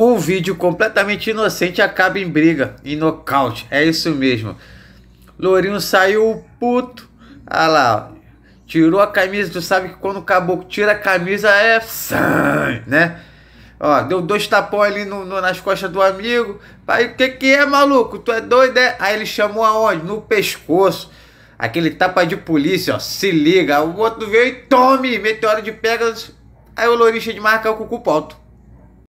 Um vídeo completamente inocente acaba em briga, em nocaute. É isso mesmo. Lourinho saiu puto. Ah lá, tirou a camisa. Tu sabe que quando o caboclo tira a camisa é sangue, né? Ó, deu dois tapões ali no, no, nas costas do amigo. Pai, o que que é, maluco? Tu é doido, é? Aí ele chamou aonde? No pescoço. Aquele tapa de polícia, ó. Se liga. O outro veio e tome. Meteoro de pegas. Aí o Lourinho de marca o cucu ponto.